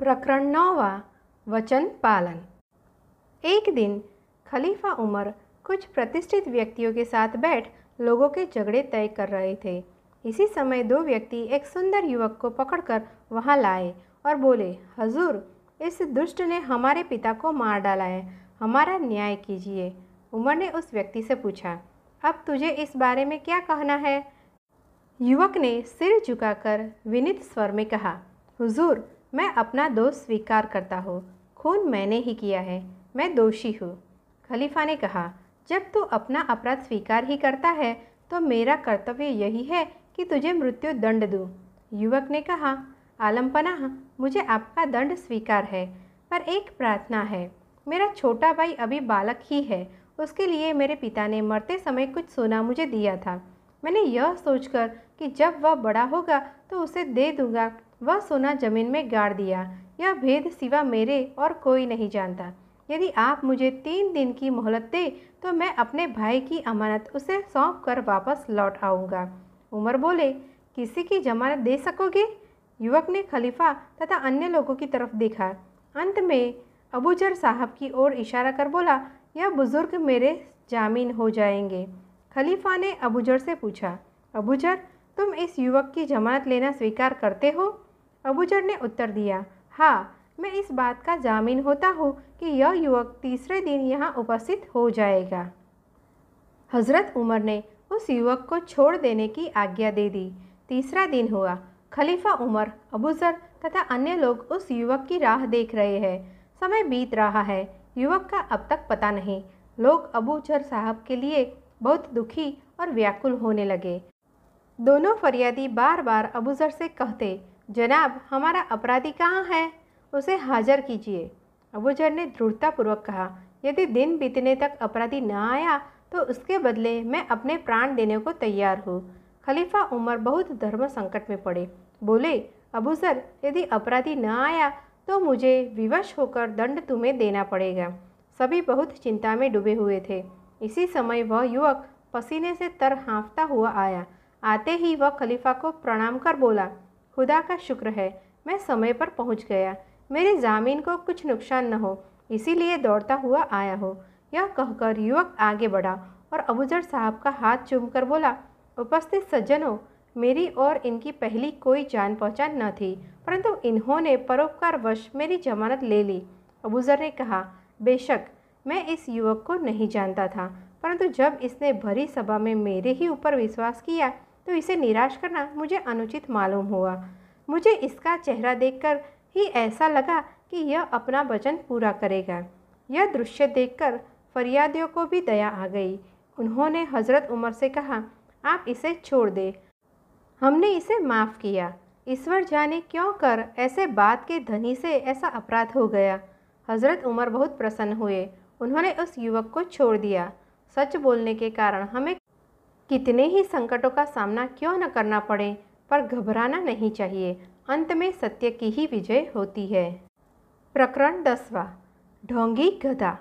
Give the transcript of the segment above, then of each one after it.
प्रकरण नौवा वचन पालन। एक दिन खलीफा उमर कुछ प्रतिष्ठित व्यक्तियों के साथ बैठ लोगों के झगड़े तय कर रहे थे। इसी समय दो व्यक्ति एक सुंदर युवक को पकड़कर वहाँ लाए और बोले, हजूर, इस दुष्ट ने हमारे पिता को मार डाला है, हमारा न्याय कीजिए। उमर ने उस व्यक्ति से पूछा, अब तुझे इस बारे में क्या कहना है? युवक ने सिर झुकाकर विनित स्वर में कहा, हुजूर मैं अपना दोष स्वीकार करता हूँ। खून मैंने ही किया है। मैं दोषी हूँ। खलीफा ने कहा, जब तू अपना अपराध स्वीकार ही करता है तो मेरा कर्तव्य यही है कि तुझे मृत्यु दंड दूँ। युवक ने कहा आलमपनाह मुझे आपका दंड स्वीकार है, पर एक प्रार्थना है। मेरा छोटा भाई अभी बालक ही है। उसके लिए मेरे पिता ने मरते समय कुछ सोना मुझे दिया था। मैंने यह सोचकर कि जब वह बड़ा होगा तो उसे दे दूँगा। वह सोना ज़मीन में गाड़ दिया। यह भेद सिवा मेरे और कोई नहीं जानता। यदि आप मुझे तीन दिन की मोहलत दे तो मैं अपने भाई की अमानत उसे सौंप कर वापस लौट आऊँगा। उमर बोले, किसी की जमानत दे सकोगे? युवक ने खलीफा तथा अन्य लोगों की तरफ़ देखा। अंत में अबूजर साहब की ओर इशारा कर बोला, यह बुज़ुर्ग मेरे जामीन हो जाएँगे। खलीफा ने अबूजर से पूछा, अबूजर, तुम इस युवक की जमानत लेना स्वीकार करते हो? अबूजर ने उत्तर दिया हाँ मैं इस बात का जामिन होता हूँ कि यह युवक तीसरे दिन यहाँ उपस्थित हो जाएगा। हज़रत उमर ने उस युवक को छोड़ देने की आज्ञा दे दी। तीसरा दिन हुआ। खलीफा उमर, अबूजर तथा अन्य लोग उस युवक की राह देख रहे हैं। समय बीत रहा है। युवक का अब तक पता नहीं। लोग अबूजर साहब के लिए बहुत दुखी और व्याकुल होने लगे। दोनों फरियादी बार बार अबूजर से कहते जनाब, हमारा अपराधी कहाँ है? उसे हाजिर कीजिए। अबूजर ने दृढ़तापूर्वक कहा, यदि दिन बीतने तक अपराधी न आया तो उसके बदले मैं अपने प्राण देने को तैयार हूँ। खलीफा उमर बहुत धर्म संकट में पड़े। बोले, अबूजर, यदि अपराधी न आया तो मुझे विवश होकर दंड तुम्हें देना पड़ेगा। सभी बहुत चिंता में डूबे हुए थे। इसी समय वह युवक पसीने से तर हाँफता हुआ आया। आते ही वह खलीफा को प्रणाम कर बोला खुदा का शुक्र है, मैं समय पर पहुँच गया। मेरे ज़मीन को कुछ नुकसान न हो, इसीलिए दौड़ता हुआ आया हो। यह कहकर युवक आगे बढ़ा और अबूजर साहब का हाथ चूमकर बोला, उपस्थित सज्जनों, मेरी और इनकी पहली कोई जान पहचान न थी, परंतु इन्होंने परोपकार वश मेरी जमानत ले ली। अबूजर ने कहा, बेशक, मैं इस युवक को नहीं जानता था, परंतु जब इसने भरी सभा में मेरे ही ऊपर विश्वास किया तो इसे निराश करना मुझे अनुचित मालूम हुआ। मुझे इसका चेहरा देखकर ही ऐसा लगा कि यह अपना वचन पूरा करेगा। यह दृश्य देखकर फरियादियों को भी दया आ गई। उन्होंने हज़रत उमर से कहा, आप इसे छोड़ दे। हमने इसे माफ़ किया। ईश्वर जाने क्यों कर ऐसे बात के धनी से ऐसा अपराध हो गया? हज़रत उमर बहुत प्रसन्न हुए। उन्होंने उस युवक को छोड़ दिया। सच बोलने के कारण हमें कितने ही संकटों का सामना क्यों न करना पड़े, पर घबराना नहीं चाहिए। अंत में सत्य की ही विजय होती है। प्रकरण दसवा। ढोंगी गधा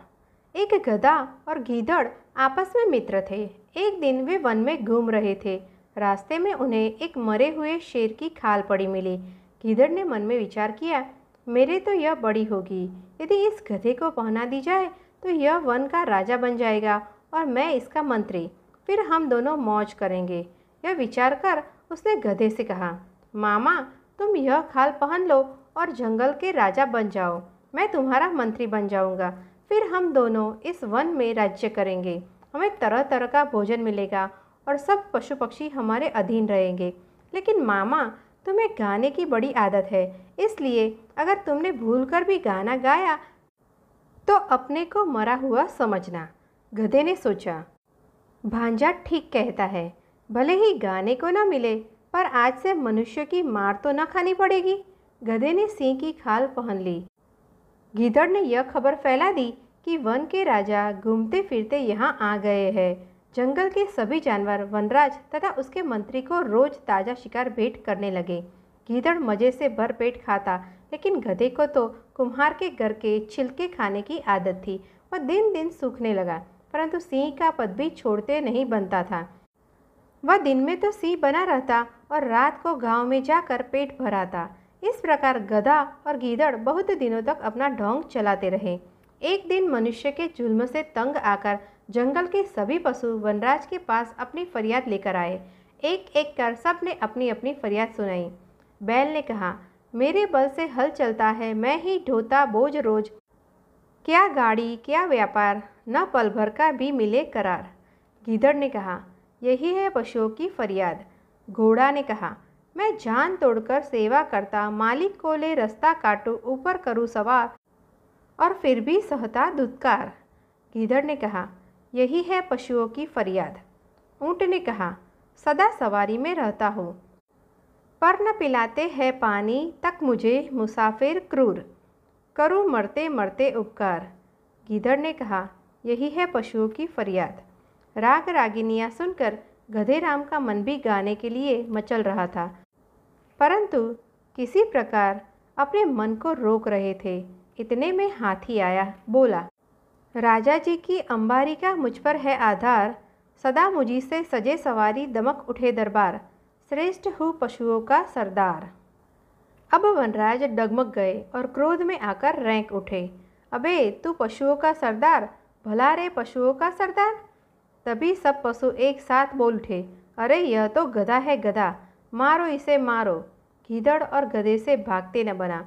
एक गधा और गीदड़ आपस में मित्र थे। एक दिन वे वन में घूम रहे थे। रास्ते में उन्हें एक मरे हुए शेर की खाल पड़ी मिली। गीदड़ ने मन में विचार किया, मेरे तो यह बड़ी होगी। यदि इस गधे को पहना दी जाए तो यह वन का राजा बन जाएगा और मैं इसका मंत्री। फिर हम दोनों मौज करेंगे। यह विचार कर उसने गधे से कहा, मामा, तुम यह खाल पहन लो और जंगल के राजा बन जाओ। मैं तुम्हारा मंत्री बन जाऊँगा। फिर हम दोनों इस वन में राज्य करेंगे। हमें तरह तरह का भोजन मिलेगा और सब पशु पक्षी हमारे अधीन रहेंगे। लेकिन मामा, तुम्हें गाने की बड़ी आदत है। इसलिए अगर तुमने भूल कर भी गाना गाया तो अपने को मरा हुआ समझना। गधे ने सोचा भांजा ठीक कहता है। भले ही गाने को ना मिले, पर आज से मनुष्य की मार तो न खानी पड़ेगी। गधे ने सिंह की खाल पहन ली। गीदड़ ने यह खबर फैला दी कि वन के राजा घूमते फिरते यहाँ आ गए हैं। जंगल के सभी जानवर वनराज तथा उसके मंत्री को रोज ताज़ा शिकार भेंट करने लगे। गीदड़ मज़े से भर पेट खाता, लेकिन गधे को तो कुम्हार के घर के छिलके खाने की आदत थी। वह दिन दिन सूखने लगा। परंतु सिंह का पद भी छोड़ते नहीं बनता था। वह दिन में तो सिंह बना रहता और रात को गाँव में जाकर पेट भराता। इस प्रकार गधा और गीदड़ बहुत दिनों तक अपना ढोंग चलाते रहे। एक दिन मनुष्य के जुल्म से तंग आकर जंगल के सभी पशु वनराज के पास अपनी फरियाद लेकर आए। एक एक कर सबने अपनी अपनी फरियाद सुनाई। बैल ने कहा, मेरे बल से हल चलता है, मैं ही ढोता बोझ रोज। क्या गाड़ी, क्या व्यापार, न पल भर का भी मिले करार? गीदड़ ने कहा, यही है पशुओं की फरियाद। घोड़ा ने कहा, मैं जान तोड़कर सेवा करता, मालिक को ले रास्ता काटू, ऊपर करूँ सवार, और फिर भी सहता दुत्कार। गीदड़ ने कहा, यही है पशुओं की फरियाद। ऊँट ने कहा, सदा सवारी में रहता हूँ। पर न पिलाते हैं पानी, तक मुझे मुसाफिर क्रूर। करूँ मरते मरते उपकार। गीदड़ ने कहा, यही है पशुओं की फरियाद। राग रागिनियाँ सुनकर गधे राम का मन भी गाने के लिए मचल रहा था। परंतु किसी प्रकार अपने मन को रोक रहे थे। इतने में हाथी आया, बोला, राजा जी की अंबारी का मुझ पर है आधार। सदा मुझी से सजे सवारी दमक उठे दरबार। श्रेष्ठ हूँ पशुओं का सरदार। अब वनराज डगमग गए और क्रोध में आकर रैंक उठे। अबे, तू पशुओं का सरदार? भला रे पशुओं का सरदार? तभी सब पशु एक साथ बोल उठे, अरे, यह तो गधा है गधा, मारो इसे, मारो। गीदड़ और गधे से भागते न बना।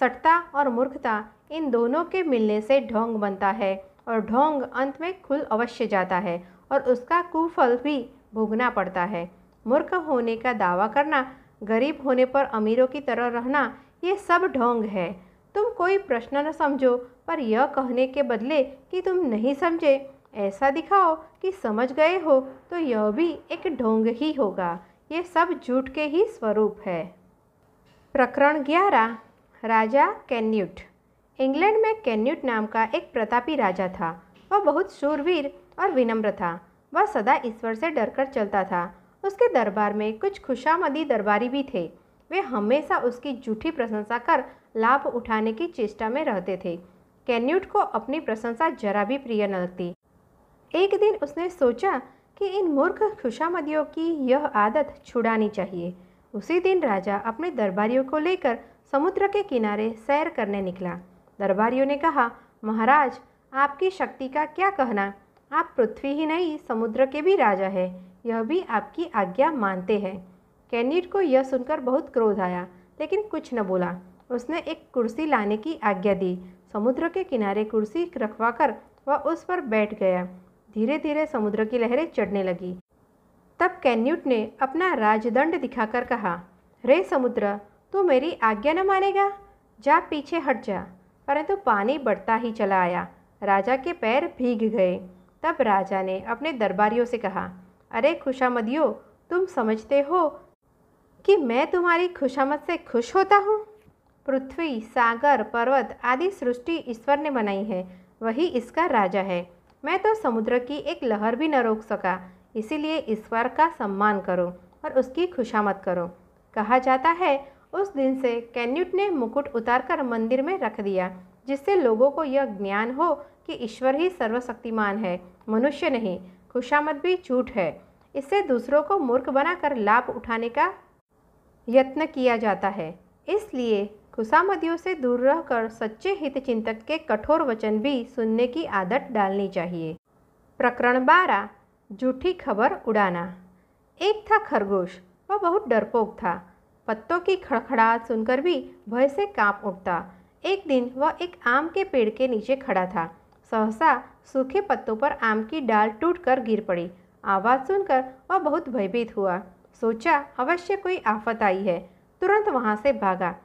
सटता और मूर्खता इन दोनों के मिलने से ढोंग बनता है और ढोंग अंत में खुल अवश्य जाता है और उसका कुफल भी भोगना पड़ता है। मूर्ख होने का दावा करना गरीब होने पर अमीरों की तरह रहना, ये सब ढोंग है। तुम कोई प्रश्न न समझो, पर यह कहने के बदले कि तुम नहीं समझे, ऐसा दिखाओ कि समझ गए हो तो यह भी एक ढोंग ही होगा। ये सब झूठ के ही स्वरूप है। प्रकरण ग्यारह, राजा कैन्यूट। इंग्लैंड में कैन्यूट नाम का एक प्रतापी राजा था। वह बहुत शूरवीर और विनम्र था। वह सदा ईश्वर से डरकर चलता था। उसके दरबार में कुछ खुशामदी दरबारी भी थे। वे हमेशा उसकी झूठी प्रशंसा कर लाभ उठाने की चेष्टा में रहते थे। कैन्यूट को अपनी प्रशंसा जरा भी प्रिय न लगती। एक दिन उसने सोचा कि इन मूर्ख खुशामदियों की यह आदत छुड़ानी चाहिए। उसी दिन राजा अपने दरबारियों को लेकर समुद्र के किनारे सैर करने निकला। दरबारियों ने कहा, महाराज, आपकी शक्ति का क्या कहना? आप पृथ्वी ही नहीं, समुद्र के भी राजा है। यह भी आपकी आज्ञा मानते हैं। कैनिट को यह सुनकर बहुत क्रोध आया, लेकिन कुछ न बोला। उसने एक कुर्सी लाने की आज्ञा दी। समुद्र के किनारे कुर्सी रखवाकर वह उस पर बैठ गया। धीरे धीरे समुद्र की लहरें चढ़ने लगी। तब कैन्यूट ने अपना राजदंड दिखाकर कहा, रे समुद्र, तू मेरी आज्ञा न मानेगा? जा पीछे हट जा। परंतु पानी बढ़ता ही चला आया। राजा के पैर भीग गए। तब राजा ने अपने दरबारियों से कहा अरे खुशामदियो, तुम समझते हो कि मैं तुम्हारी खुशामद से खुश होता हूँ? पृथ्वी, सागर, पर्वत आदि सृष्टि ईश्वर ने बनाई है, वही इसका राजा है। मैं तो समुद्र की एक लहर भी न रोक सका, इसीलिए ईश्वर का सम्मान करो और उसकी खुशामद करो। कहा जाता है, उस दिन से कैन्यूट ने मुकुट उतारकर मंदिर में रख दिया, जिससे लोगों को यह ज्ञान हो कि ईश्वर ही सर्वशक्तिमान है, मनुष्य नहीं खुशामद भी झूठ है। इससे दूसरों को मूर्ख बनाकर लाभ उठाने का यत्न किया जाता है। इसलिए खुशामदियों से दूर रहकर सच्चे हित चिंतक के कठोर वचन भी सुनने की आदत डालनी चाहिए। प्रकरण बारह, झूठी खबर उड़ाना। एक था खरगोश, वह बहुत डरपोक था। पत्तों की खड़खड़ाहट सुनकर भी भय से काँप उठता। एक दिन वह एक आम के पेड़ के नीचे खड़ा था। सहसा सूखे पत्तों पर आम की डाल टूटकर गिर पड़ी। आवाज़ सुनकर वह बहुत भयभीत हुआ। सोचा, अवश्य कोई आफत आई है। तुरंत वहाँ से भागा।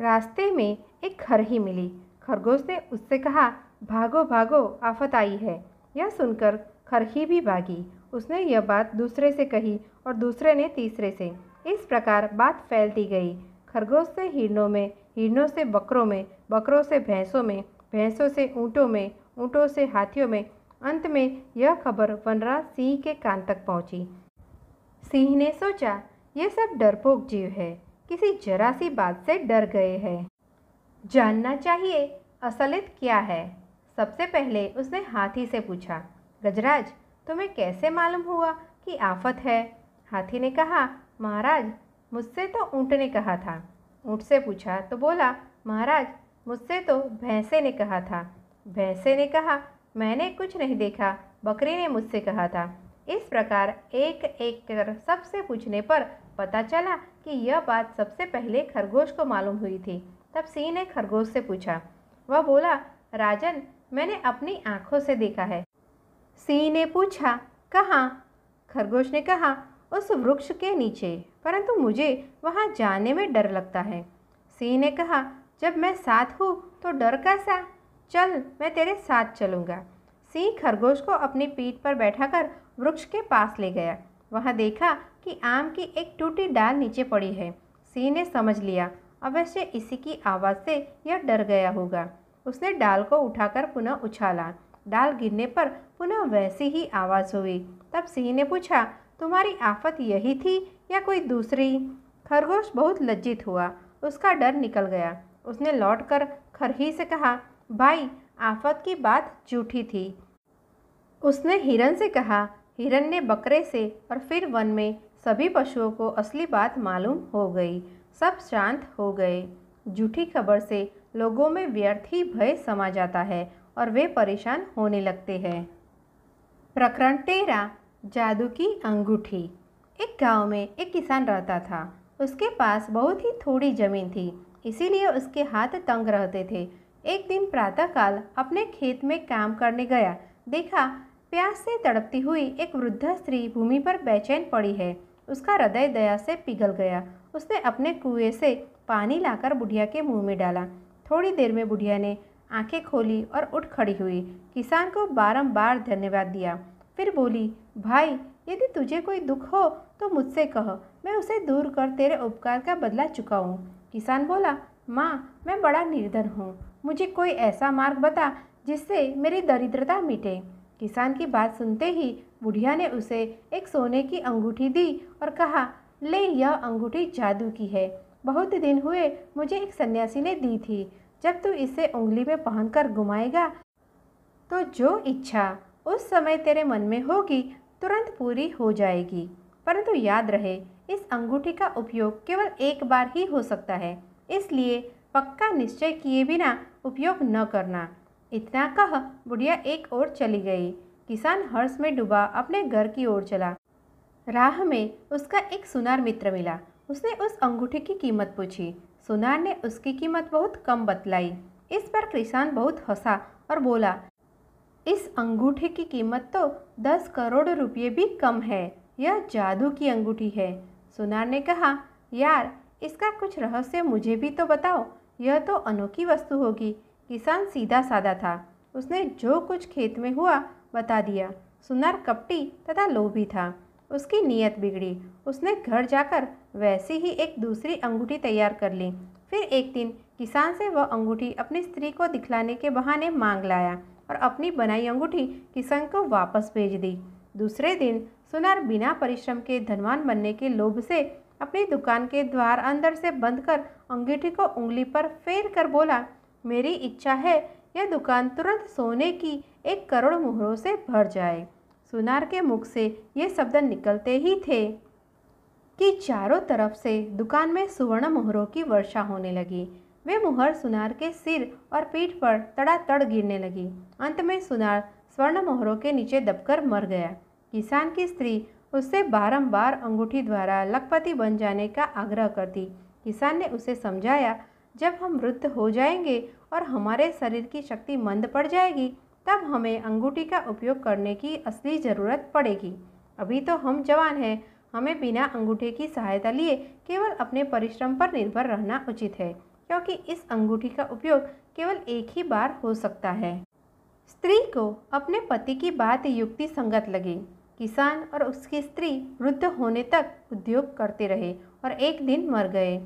रास्ते में एक खरही मिली। खरगोश ने उससे कहा, भागो भागो, आफत आई है। यह सुनकर खरही भी भागी। उसने यह बात दूसरे से कही और दूसरे ने तीसरे से। इस प्रकार बात फैलती गई। खरगोश से हिरणों में, हिरणों से बकरों में, बकरों से भैंसों में भैंसों से ऊँटों में, ऊँटों से हाथियों में, अंत में यह खबर वनराज सिंह के कान तक पहुँची। सिंह ने सोचा यह सब डरपोक जीव है, किसी जरा सी बात से डर गए हैं। जानना चाहिए असलित क्या है? सबसे पहले उसने हाथी से पूछा, गजराज, तुम्हें कैसे मालूम हुआ कि आफत है? हाथी ने कहा, महाराज, मुझसे तो ऊँट ने कहा था। ऊँट से पूछा तो बोला, महाराज मुझसे तो भैंसे ने कहा था। भैंसे ने कहा, मैंने कुछ नहीं देखा। बकरी ने मुझसे कहा था। इस प्रकार एक एक कर सबसे पूछने पर पता चला कि यह बात सबसे पहले खरगोश को मालूम हुई थी। तब सिंह ने खरगोश से पूछा। वह बोला, राजन, मैंने अपनी आँखों से देखा है। सिंह ने पूछा, कहाँ? खरगोश ने कहा, उस वृक्ष के नीचे, परंतु मुझे वहाँ जाने में डर लगता है। सिंह ने कहा जब मैं साथ हूँ तो डर कैसा? चल, मैं तेरे साथ चलूँगा। सिंह खरगोश को अपनी पीठ पर बैठाकर वृक्ष के पास ले गया। वहाँ देखा कि आम की एक टूटी डाल नीचे पड़ी है। सिंह ने समझ लिया। अवश्य इसी की आवाज़ से यह डर गया होगा। उसने डाल को उठाकर पुनः उछाला। डाल गिरने पर पुनः वैसी ही आवाज़ हुई। तब सिंह ने पूछा, तुम्हारी आफत यही थी या कोई दूसरी? खरगोश बहुत लज्जित हुआ। उसका डर निकल गया। उसने लौटकर खरही से कहा, भाई, आफत की बात झूठी थी। उसने हिरन से कहा, हिरन ने बकरे से और फिर वन में सभी पशुओं को असली बात मालूम हो गई, सब शांत हो गए। झूठी खबर से लोगों में व्यर्थ ही भय समा जाता है और वे परेशान होने लगते हैं। प्रकरण तेरह, जादू की अंगूठी। एक गाँव में एक किसान रहता था, उसके पास बहुत ही थोड़ी ज़मीन थी इसीलिए उसके हाथ तंग रहते थे। एक दिन प्रातःकाल अपने खेत में काम करने गया। देखा, प्यास से तड़पती हुई एक वृद्धा स्त्री भूमि पर बेचैन पड़ी है। उसका हृदय दया से पिघल गया। उसने अपने कुएँ से पानी लाकर बुढ़िया के मुँह में डाला। थोड़ी देर में बुढ़िया ने आँखें खोली और उठ खड़ी हुई। किसान को बारंबार धन्यवाद दिया। फिर बोली, भाई, यदि तुझे कोई दुख हो तो मुझसे कह। मैं उसे दूर कर तेरे उपकार का बदला चुकाऊँ किसान बोला, माँ, मैं बड़ा निर्धन हूँ। मुझे कोई ऐसा मार्ग बता जिससे मेरी दरिद्रता मिटे। किसान की बात सुनते ही बुढ़िया ने उसे एक सोने की अंगूठी दी और कहा, ले, यह अंगूठी जादू की है। बहुत दिन हुए मुझे एक सन्यासी ने दी थी। जब तू इसे उंगली में पहनकर घुमाएगा तो जो इच्छा उस समय तेरे मन में होगी तुरंत पूरी हो जाएगी। परंतु याद रहे, इस अंगूठी का उपयोग केवल एक बार ही हो सकता है, इसलिए पक्का निश्चय किए बिना उपयोग न करना। इतना कह बुढ़िया एक ओर चली गई। किसान हर्ष में डूबा अपने घर की ओर चला। राह में उसका एक सुनार मित्र मिला। उसने उस अंगूठी की कीमत पूछी। सुनार ने उसकी कीमत बहुत कम बतलाई। इस पर किसान बहुत हंसा और बोला, इस अंगूठे की कीमत तो दस करोड़ रुपये भी कम है। यह जादू की अंगूठी है। सुनार ने कहा, यार, इसका कुछ रहस्य मुझे भी तो बताओ। यह तो अनोखी वस्तु होगी। किसान सीधा साधा था। उसने जो कुछ खेत में हुआ, बता दिया। सुनार कपटी तथा लोभी था। उसकी नीयत बिगड़ी। उसने घर जाकर वैसी ही एक दूसरी अंगूठी तैयार कर ली। फिर एक दिन किसान से वह अंगूठी अपनी स्त्री को दिखलाने के बहाने मांग लाया और अपनी बनाई अंगूठी किसान को वापस भेज दी। दूसरे दिन सुनार बिना परिश्रम के धनवान बनने के लोभ से अपनी दुकान के द्वार अंदर से बंद कर अंगूठी को उंगली पर फेर कर बोला, मेरी इच्छा है यह दुकान तुरंत सोने की एक करोड़ मुहरों से भर जाए। सुनार के मुख से ये शब्द निकलते ही थे कि चारों तरफ़ से दुकान में सुवर्ण मोहरों की वर्षा होने लगी। वे मुहर सुनार के सिर और पीठ पर तड़ातड़ गिरने लगी। अंत में सुनार स्वर्ण मोहरों के नीचे दबकर मर गया। किसान की स्त्री उससे बारंबार अंगूठी द्वारा लखपति बन जाने का आग्रह करती किसान ने उसे समझाया, जब हम वृद्ध हो जाएँगे और हमारे शरीर की शक्ति मंद पड़ जाएगी, तब हमें अंगूठी का उपयोग करने की असली ज़रूरत पड़ेगी। अभी तो हम जवान हैं, हमें बिना अंगूठे की सहायता लिए केवल अपने परिश्रम पर निर्भर रहना उचित है, क्योंकि इस अंगूठी का उपयोग केवल एक ही बार हो सकता है। स्त्री को अपने पति की बात युक्ति संगत लगी। किसान और उसकी स्त्री वृद्ध होने तक उद्योग करते रहे और एक दिन मर गए।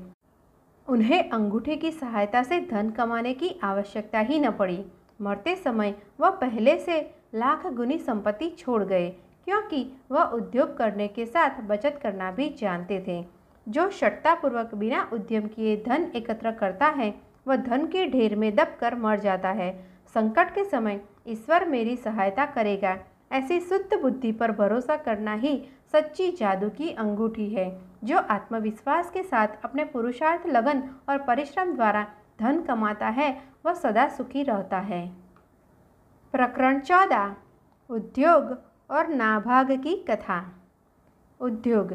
उन्हें अंगूठे की सहायता से धन कमाने की आवश्यकता ही न पड़ी। मरते समय वह पहले से लाख गुनी संपत्ति छोड़ गए, क्योंकि वह उद्योग करने के साथ बचत करना भी जानते थे। जो शट्टापूर्वक बिना उद्यम किए धन एकत्र करता है, वह धन के ढेर में दब कर मर जाता है। संकट के समय ईश्वर मेरी सहायता करेगा। ऐसी शुद्ध बुद्धि पर भरोसा करना ही सच्ची जादू की अंगूठी है, जो आत्मविश्वास के साथ अपने पुरुषार्थ, लगन और परिश्रम द्वारा धन कमाता है, वह सदा सुखी रहता है। प्रकरण चौदह, उद्योग और नाभाग की कथा। उद्योग,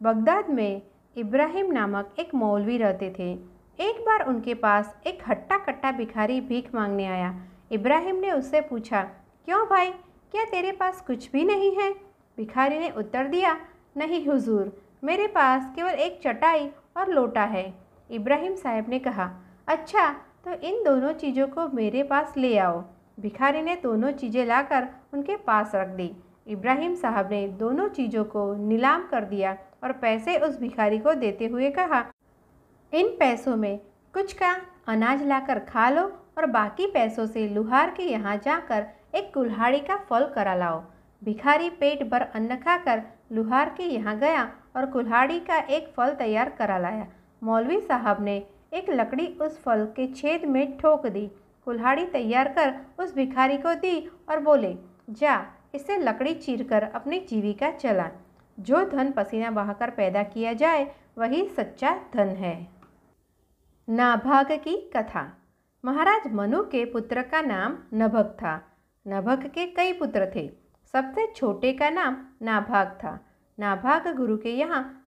बगदाद में इब्राहिम नामक एक मौलवी रहते थे। एक बार उनके पास एक हट्टा कट्टा भिखारी भीख मांगने आया। इब्राहिम ने उससे पूछा, क्यों भाई क्या तेरे पास कुछ भी नहीं है? भिखारी ने उत्तर दिया, नहीं हुजूर, मेरे पास केवल एक चटाई और लोटा है। इब्राहिम साहब ने कहा अच्छा तो इन दोनों चीज़ों को मेरे पास ले आओ। भिखारी ने दोनों चीज़ें लाकर उनके पास रख दी। इब्राहिम साहब ने दोनों चीज़ों को नीलाम कर दिया और पैसे उस भिखारी को देते हुए कहा, इन पैसों में कुछ का अनाज लाकर खा लो और बाकी पैसों से लुहार के यहाँ जाकर एक कुल्हाड़ी का फल करा लाओ। भिखारी पेट भर अन्न खाकर लुहार के यहाँ गया और कुल्हाड़ी का एक फल तैयार करा लाया। मौलवी साहब ने एक लकड़ी उस फल के छेद में ठोक दी। कुल्हाड़ी तैयार कर उस भिखारी को दी और बोले, जा, इसे लकड़ी चीरकर अपनी जीविका चला। जो धन पसीना बहाकर पैदा किया जाए, वही सच्चा धन है। नाभाग की कथा। महाराज मनु के पुत्र का नाम नभग था। नभग के कई पुत्र थे। सबसे छोटे का नाम नाभाग था। नाभाग गुरु के यहाँ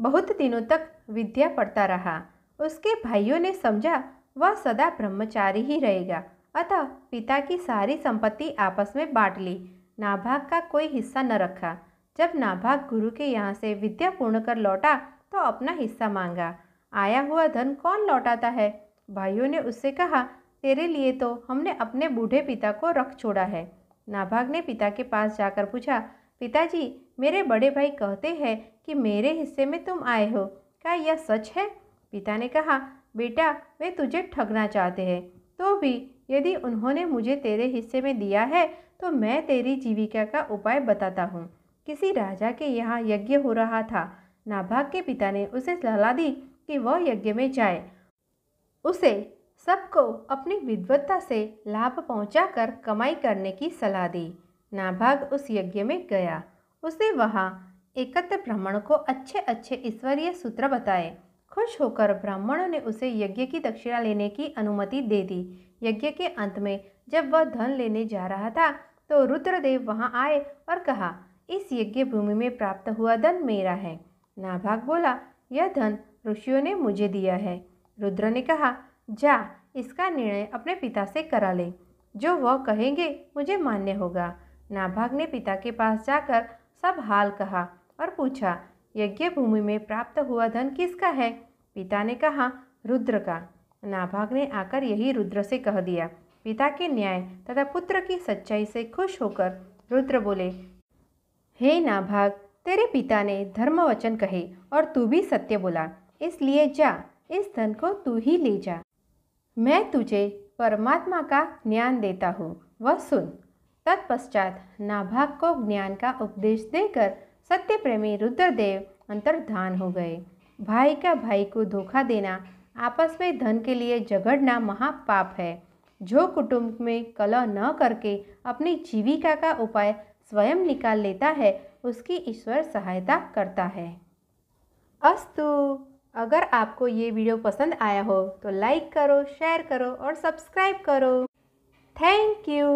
बहुत दिनों तक विद्या पढ़ता रहा। उसके भाइयों ने समझा, वह सदा ब्रह्मचारी ही रहेगा। अतः पिता की सारी संपत्ति आपस में बांट ली। नाभाग का कोई हिस्सा न रखा। जब नाभाग गुरु के यहाँ से विद्या पूर्ण कर लौटा तो अपना हिस्सा मांगा। आया हुआ धन कौन लौटाता है? भाइयों ने उससे कहा तेरे लिए तो हमने अपने बूढ़े पिता को रख छोड़ा है। नाभाग ने पिता के पास जाकर पूछा, पिताजी, मेरे बड़े भाई कहते हैं कि मेरे हिस्से में तुम आए हो। क्या यह सच है? पिता ने कहा, बेटा, वे तुझे ठगना चाहते हैं। तो भी यदि उन्होंने मुझे तेरे हिस्से में दिया है तो मैं तेरी जीविका का उपाय बताता हूँ। किसी राजा के यहाँ यज्ञ हो रहा था। नाभाग के पिता ने उसे सलाह दी कि वह यज्ञ में जाए। उसे सबको अपनी विद्वत्ता से लाभ पहुंचाकर कमाई करने की सलाह दी। नाभाग उस यज्ञ में गया। उसे वहाँ एकत्र ब्राह्मण को अच्छे अच्छे ईश्वरीय सूत्र बताए। खुश होकर ब्राह्मणों ने उसे यज्ञ की दक्षिणा लेने की अनुमति दे दी। यज्ञ के अंत में जब वह धन लेने जा रहा था तो रुद्रदेव वहाँ आए और कहा, इस यज्ञ भूमि में प्राप्त हुआ धन मेरा है। नाभाग बोला, यह धन ऋषियों ने मुझे दिया है। रुद्र ने कहा जा, इसका निर्णय अपने पिता से करा ले। जो वह कहेंगे, मुझे मान्य होगा। नाभाग ने पिता के पास जाकर सब हाल कहा और पूछा, यज्ञ भूमि में प्राप्त हुआ धन किसका है? पिता ने कहा, रुद्र का। नाभाग ने आकर यही रुद्र से कह दिया। पिता के न्याय तथा पुत्र की सच्चाई से खुश होकर रुद्र बोले, हे नाभाग, तेरे पिता ने धर्म वचन कहे और तू भी सत्य बोला। इसलिए जा, इस धन को तू ही ले जा। मैं तुझे परमात्मा का ज्ञान देता हूँ। वह सुन। तत्पश्चात नाभाग को ज्ञान का उपदेश देकर सत्य प्रेमी रुद्रदेव अंतर्धान हो गए। भाई का भाई को धोखा देना आपस में धन के लिए झगड़ना महापाप है। जो कुटुंब में कलह न करके अपनी जीविका का उपाय स्वयं निकाल लेता है, उसकी ईश्वर सहायता करता है। अस्तु। अगर आपको ये वीडियो पसंद आया हो तो लाइक करो शेयर करो और सब्सक्राइब करो। Thank you